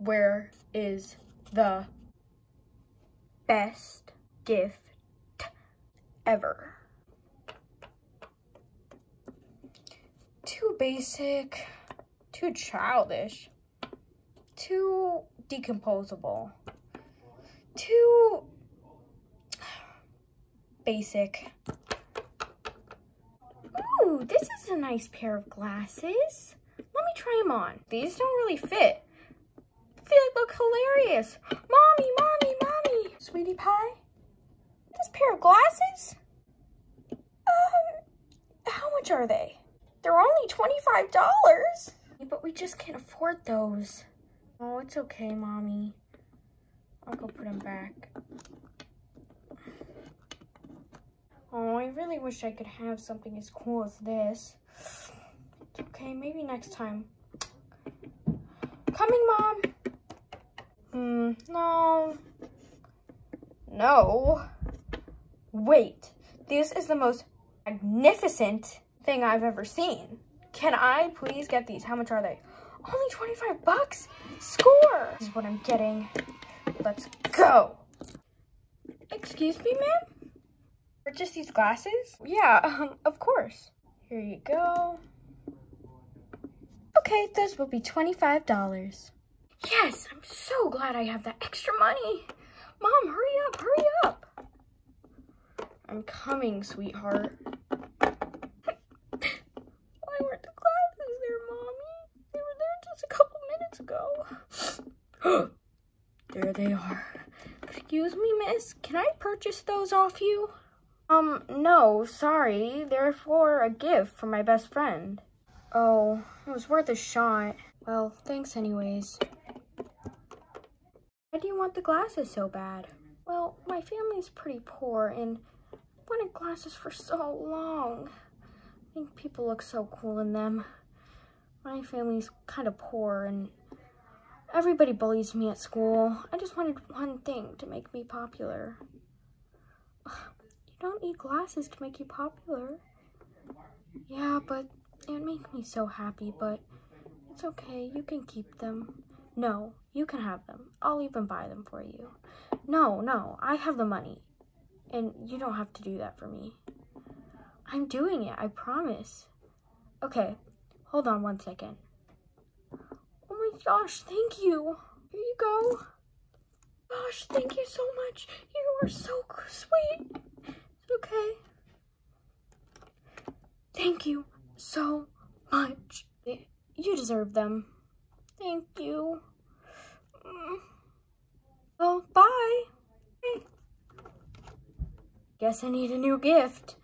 where is the best gift ever? Too basic, too childish, too decomposable, too basic. Ooh, this is a nice pair of glasses. Let me try them on. These don't really fit. Mommy, mommy, mommy. Sweetie pie, this pair of glasses? Um, how much are they? They're only $25. But we just can't afford those. Oh, it's okay, mommy. I'll go put them back. Oh, I really wish I could have something as cool as this. It's okay, maybe next time. Coming, Mom. Hmm, no. No. Wait, this is the most magnificent thing I've ever seen. Can I please get these? How much are they? Only 25 bucks? Score! This is what I'm getting. Let's go. Excuse me, ma'am? Purchase these glasses? Yeah, um, of course. Here you go. Okay, those will be $25. Yes, I'm so glad I have that extra money. Mom, hurry up, hurry up. I'm coming, sweetheart. Why weren't the glasses there, Mommy? They were there just a couple minutes ago. there they are. Excuse me, miss. Can I purchase those off you? Um, no, sorry. They're for a gift for my best friend. Oh, it was worth a shot. Well, thanks anyways. Do you want the glasses so bad? Well, my family's pretty poor and I wanted glasses for so long. I think people look so cool in them. My family's kind of poor and everybody bullies me at school. I just wanted one thing to make me popular. You don't need glasses to make you popular. Yeah, but it would make me so happy, but it's okay. You can keep them. No, you can have them. I'll even buy them for you. No, no, I have the money. And you don't have to do that for me. I'm doing it, I promise. Okay, hold on one second. Oh my gosh, thank you. Here you go. Gosh, thank you so much. You are so sweet. Okay. Thank you so much. You deserve them. Thank you. Mm. Well, bye. Guess I need a new gift.